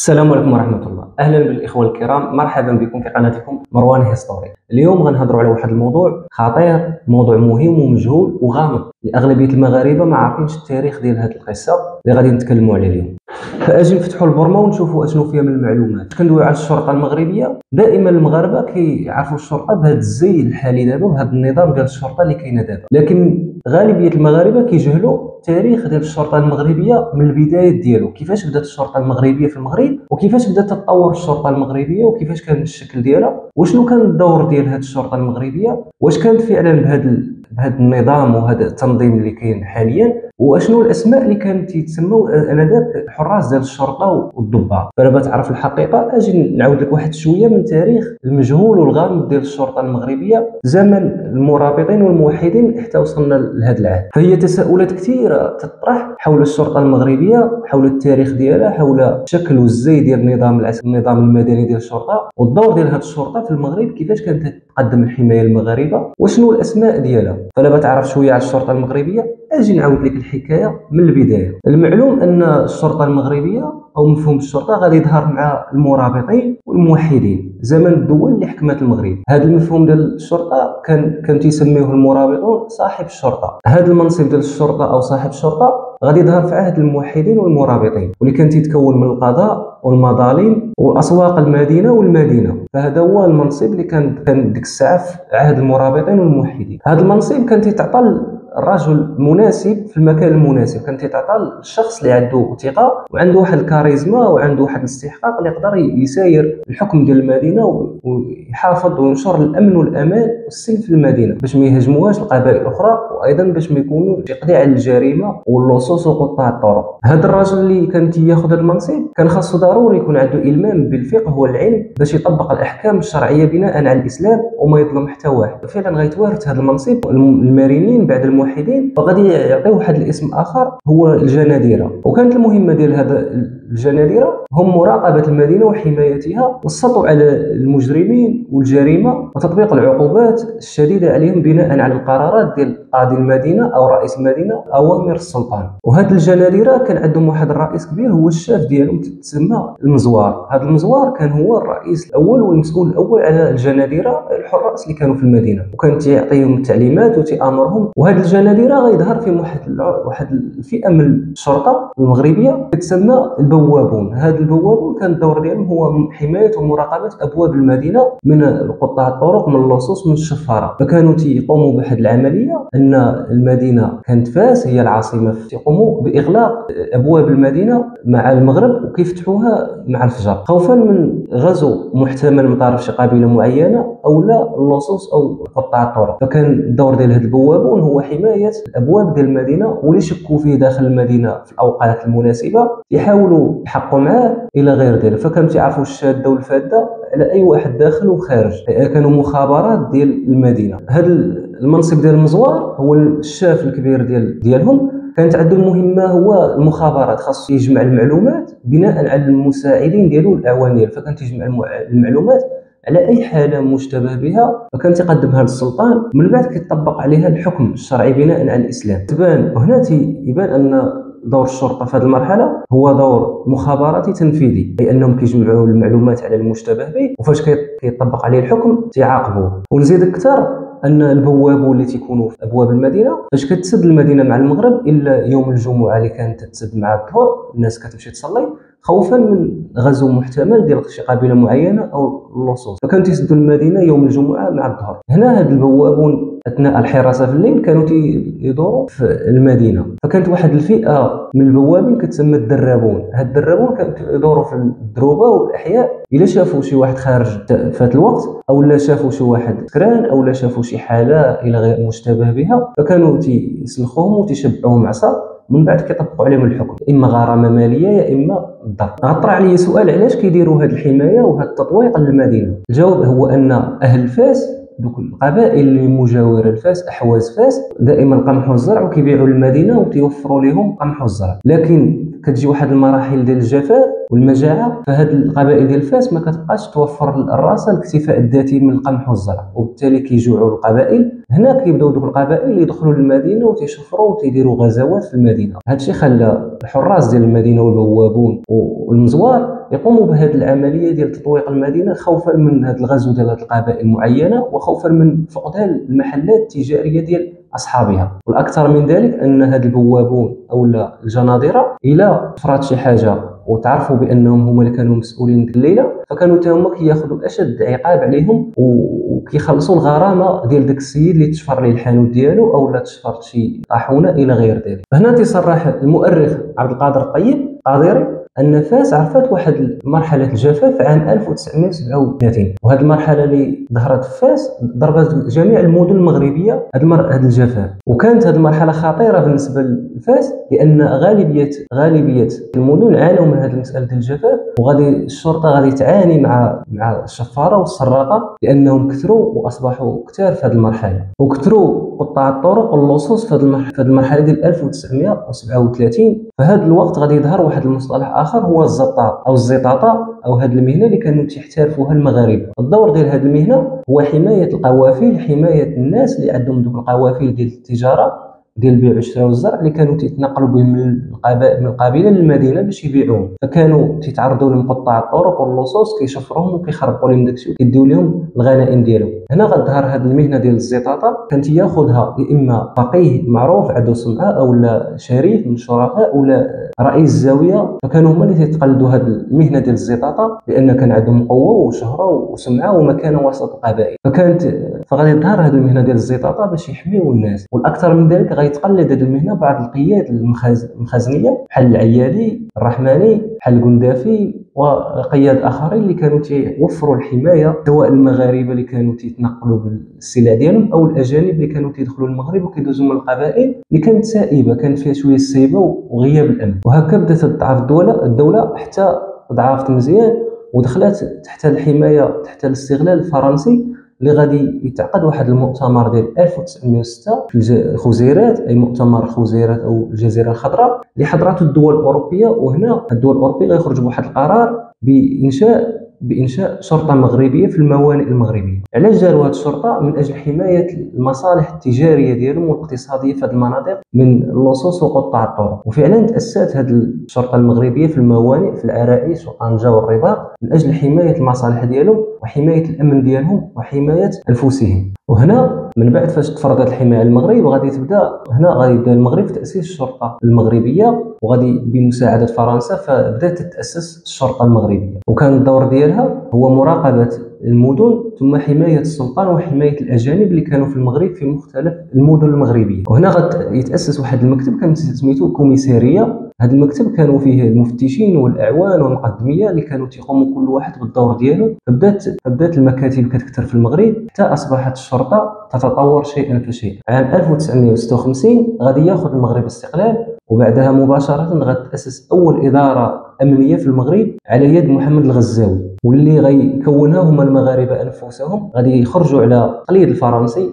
السلام عليكم ورحمة الله. أهلا بالإخوة الكرام مرحبا بكم في قناتكم مروان History. اليوم غنهضروا على واحد الموضوع خطير موضوع مهم ومجهول وغامض. لأغلبية المغاربة ما عارفينش التاريخ ديال هذه القصة اللي غادي نتكلموا عليها اليوم. فأجي نفتحوا البرمة ونشوفوا أشنو فيها من المعلومات. كندويو على الشرطة المغربية. دائما المغاربة كيعرفوا الشرطة بهذا الزي الحالي دابا بهذا النظام ديال الشرطة اللي كاينة دابا. لكن غالبية المغاربة كيجهلوا التاريخ ديال الشرطة المغربية من البدايات ديالو. كيفاش بدات الشرطة المغربية في المغرب؟ وكيفاش بدات تتطور الشرطة المغربية؟ وكيفاش كان الشكل ديالها؟ وشنو كان الدور ديال هذه الشرطة المغربية؟ واش كانت فعلا بهذا بهذا النظام وهذا التنظيم اللي كاين حاليا وأشنو الأسماء اللي كانت يتسموا انذاك حراس ديال الشرطة والضباط. فانا تعرف الحقيقة أجي نعاود لك واحد شوية من تاريخ المجهول والغامض ديال الشرطة المغربية زمن المرابطين والموحدين حتى وصلنا لهذا العهد. فهي تساؤلات كثيرة تطرح حول الشرطة المغربية حول التاريخ ديالها حول الشكل والزي ديال النظام النظام المدني ديال الشرطة والدور ديال هذه الشرطة في المغرب كيفاش كانت تقدم الحماية للمغاربه وشنو الأسماء ديالها؟ فلا تعرف شوية على الشرطة المغربية. أجي نعاود لك الحكاية من البداية. المعلوم أن الشرطة المغربية أو مفهوم الشرطة غادي يظهر مع المرابطين والموحدين زمن الدول اللي حكمت المغرب. هذا المفهوم ديال الشرطة كان كان تيسميوه المرابطون صاحب الشرطة. هذا المنصب ديال الشرطة أو صاحب الشرطة غادي يظهر في عهد الموحدين والمرابطين واللي كان تيتكون من القضاء والمظالم وأسواق المدينة والمدينة. فهذا هو المنصب اللي كان كان ديك الساعة في عهد المرابطين والموحدين. هذا المنصب كان تيتعطى الرجل مناسب في المكان المناسب. كان تيتعطى الشخص اللي عنده ثقة وعنده واحد الكاريزما وعنده واحد الاستحقاق اللي يقدر يساير الحكم ديال المدينة ويحافظ وينشر الأمن والأمان والسلم في المدينة باش ما يهاجموهاش القبائل الأخرى وأيضا باش ما يكونوا يقضي على الجريمة واللصوص وقطاع الطرق. هذا الرجل اللي كان تياخذ المنصب كان خاصو ضروري يكون عنده إلمام بالفقه والعلم باش يطبق الأحكام الشرعية بناء على الإسلام وما يظلم حتى واحد. فعلا غيتوارث هذا المنصب. المارينين بعد الموحدين. وغادي يعطيو واحد الاسم آخر هو الجناديرة. وكانت المهمة ديال هذا الجنادره هم مراقبة المدينة وحمايتها والسطو على المجرمين والجريمة وتطبيق العقوبات الشديدة عليهم بناء على القرارات ديال قاضي المدينة أو رئيس المدينة اوامر السلطان. وهاد الجنادره كان عندهم واحد الرئيس كبير هو الشاف ديالهم تسمى المزوار. هذا المزوار كان هو الرئيس الأول والمسؤول الأول على الجنادره الحراس اللي كانوا في المدينة. وكان تيعطيهم التعليمات وتامرهم وهاد الجنادره غيظهر في واحد واحد الفئة من الشرطة المغربية تسمى البوابون. هاد البوابون كان الدور ديالهم هو حماية ومراقبة أبواب المدينة من قطاع الطرق من اللصوص من الشفارة. فكانوا تيقوموا بواحد العملية أن المدينة كانت فاس هي العاصمة. تيقوموا بإغلاق أبواب المدينة مع المغرب وكيفتحوها مع الفجر. خوفا من غزو محتمل من طرف شي قبيلة معينة أو لا اللصوص أو قطاع الطرق. فكان الدور ديال هاد البوابون هو حماية الابواب ديال المدينة واللي شكوا فيه داخل المدينة في الأوقات المناسبة. يحاولوا يحقوا معاه إلى غير ذلك فكانوا تيعرفوا الشاده والفاده على أي واحد داخل وخارج. كانوا مخابرات ديال المدينة. هذا المنصب ديال المزوار هو الشاف الكبير ديال ديالهم. كانت عنده المهمة هو المخابرات خاصو يجمع المعلومات بناء على المساعدين ديالو الاعوان ديالو فكان تيجمع المعلومات على أي حالة مشتبه بها فكان تيقدمها للسلطان. من بعد كيطبق عليها الحكم الشرعي بناء على الإسلام. تبان هنا تيبان أن دور الشرطة في هذه المرحلة هو دور مخابراتي تنفيذي أي أنهم كيجمعوا المعلومات على المشتبه به وفاش كيطبق عليه الحكم تيعاقبوه ونزيد أكثر أن البواب اللي تيكونوا في أبواب المدينة فاش كتسد المدينة مع المغرب إلا يوم الجمعة اللي كانت تسد مع الظهر الناس كتمشي تصلي. خوفا من غزو محتمل ديال شي قبيلة معينة أو اللصوص فكانوا تيسدوا المدينة يوم الجمعة مع الظهر هنا هاد البوابون أثناء الحراسة في الليل كانوا تيدوروا في المدينة. فكانت واحد الفئة من البوابين كتسمى الدرابون. هاد الدرابون كانوا يدوروا في الدروبة والأحياء إلا شافوا شي واحد خارج فات الوقت أو لا شافوا شي واحد سكران أو لا شافوا شي حالة إلى غير مشتبه بها. فكانوا تيسلخوهم وتيشبعوهم عصا. من بعد كيطبقوا عليهم الحكم. إما غرامة مالية يا إما الضرب غطرح عليا سؤال علاش كيديروا هذه الحماية وهذا التطويق للمدينة؟ الجواب هو أن أهل فاس دوك القبائل اللي مجاورة لفاس أحواز فاس دائما قمحوا الزرع وكيبيعوا للمدينه وتيوفروا لهم قمح الزرع. لكن كتجي واحد المراحل ديال الجفاف والمجاعة فهاد القبائل ديال فاس ما كتبقاش توفر الراسه الاكتفاء الذاتي من القمح والزرع وبالتالي كيجوعوا القبائل. هنا كيبداو دوك القبائل يدخلوا للمدينه وتيشفروا وتيديروا غزوات في المدينة. هادشي خلى الحراس ديال المدينة والبوابون والمزوار يقوموا بهذه العملية ديال تطويق المدينة خوفا من هذا الغزو ديال هذه القبائل المعينة وخوفا من فقدان المحلات التجارية ديال أصحابها. والأكثر من ذلك أن هاد البوابون أو الجنادره إلى فرات شي حاجة وتعرفوا بأنهم هما اللي كانوا مسؤولين ديك الليلة فكانوا حتى هما كياخذوا أشد عقاب عليهم وكيخلصوا الغرامة ديال داك السيد اللي تشفر ليه الحانوت ديالو أو لا تشفر شي طاحونة إلى غير ذلك. هنا تصرح المؤرخ عبد القادر الطيب قادري أن فاس عرفت واحد مرحلة الجفاف عام 1937 وهذه المرحلة اللي ظهرت في فاس ضربت جميع المدن المغربية هذا المر... الجفاف. وكانت هذه المرحلة خطيرة بالنسبة لفاس لأن غالبيه غالبية المدن عانوا من هذه المسألة ديال الجفاف وغادي الشرطة غادي تعاني مع مع الشفارة والسراقة لأنهم كثروا وأصبحوا كثار في هذه المرحلة. وكثروا قطاع الطرق واللصوص في هذه المرحلة ديال 1937 فهذا الوقت غادي يظهر واحد المصطلح آخر هو الزطاط أو الزطاطة أو هذه المهنة اللي كانوا تحترفوها المغاربة. الدور ديال هذه المهنة هو حماية القوافل حماية الناس اللي عندهم دوك القوافل ديال التجارة. ديال البيع والشراء والزرع اللي كانوا تيتنقلوا بهم من القبيلة للمدينة باش يبيعوهم. فكانوا تيتعرضوا لمقطع الطرق واللصوص كيشفروهم وكيخربقوا لهم داكشي وكيديو لهم الغنائم ديالهم. هنا غتظهر هذه المهنة ديال الزيطاطة. كان تياخذها يا إما فقيه معروف عنده سمعه أو لا شريف من الشرفاء ولا رئيس الزاويه فكانوا هما اللي تيتقلدوا هذه المهنة ديال الزيطاطة لأن كان عندهم قوة وشهرة وسمعه ومكانة وسط القبائل فكانت فغادي تظهر هذه المهنة ديال الزيطاطه باش يحميو الناس. والأكثر من ذلك غيتقلد هذه المهنة بعض القياد المخازنية بحال العيادي الرحماني بحال القندافي وقياد آخرين اللي كانوا تيوفروا الحماية سواء المغاربة اللي كانوا تيتنقلوا بالسلع ديالهم أو الأجانب اللي كانوا تيدخلوا المغرب وكيدوزوا من القبائل اللي كانت سائبة كانت فيها شوية السيبة وغياب الأمن. وهكا بدات تضعف الدولة الدولة حتى ضعفت مزيان ودخلت تحت الحماية تحت الاستغلال الفرنسي اللي غادي يتعقد واحد المؤتمر ديال 1906 في الخزيرات أي مؤتمر الخزيرات أو الجزيره الخضراء اللي حضرته الدول الأوروبية. وهنا الدول الأوروبية غيخرج بواحد القرار بانشاء بإنشاء شرطه مغربية في الموانئ المغربية. علاش جاروا هذه الشرطه من أجل حماية المصالح التجارية ديالهم والاقتصادية في هذه المناطق من اللصوص وقطاع الطرق وفعلا تأسست هذه الشرطه المغربية في الموانئ في العرائش وطنجه والرباط من أجل حماية المصالح ديالهم وحماية الأمن ديالهم وحماية أنفسهم. وهنا من بعد فاش تفرضت الحماية على المغرب غادي تبدأ هنا غادي يبدا المغرب في تأسيس الشرطة المغربية وغادي بمساعدة فرنسا فبدأت تتاسس الشرطة المغربية. وكان الدور ديالها هو مراقبة المدن ثم حماية السلطان وحماية الأجانب اللي كانوا في المغرب في مختلف المدن المغربية. وهنا غادي يتأسس واحد المكتب كان سميتو كوميسارية. هذا المكتب كانوا فيه المفتشين والأعوان والمقدمية اللي كانوا تيقوموا كل واحد بالدور ديالو. فبدات فبدات المكاتب كتكثر في المغرب حتى أصبحت الشرطة تتطور شيئا فشيئا. عام 1956 غادي ياخذ المغرب استقلال. وبعدها مباشرة غتأسس أول إدارة أمنية في المغرب على يد محمد الغزاوي واللي غيكونها هما المغاربة أنفسهم غادي يخرجوا على تقليد الفرنسي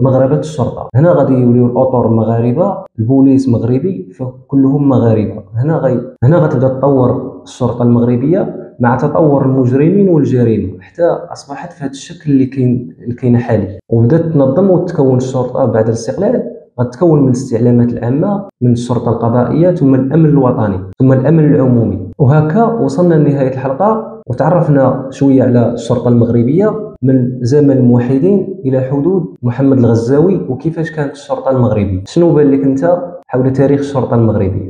مغربه الشرطة. هنا غادي يوليو الأطر مغاربة البوليس مغربي فكلهم مغاربة. هنا غي هنا غتبدا تطور الشرطة المغربية مع تطور المجرمين والجريمة حتى أصبحت في هذا الشكل اللي كاين اللي كاين حاليا. وبدات تنظم وتكون الشرطة بعد الاستقلال. غتكون من الاستعلامات العامة من الشرطة القضائية ثم الأمن الوطني ثم الأمن العمومي. وهكا وصلنا لنهاية الحلقة. وتعرفنا شوية على الشرطة المغربية من زمن الموحدين إلى حدود محمد الغزاوي وكيفاش كانت الشرطة المغربية. شنو بان لك أنت حول تاريخ الشرطة المغربية؟